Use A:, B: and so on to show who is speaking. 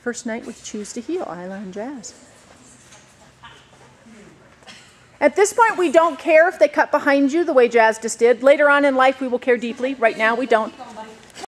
A: First night with Choose to Heel, Island Jazz. At this point, we don't care if they cut behind you the way Jazz just did. Later on in life, we will care deeply. Right now, we don't.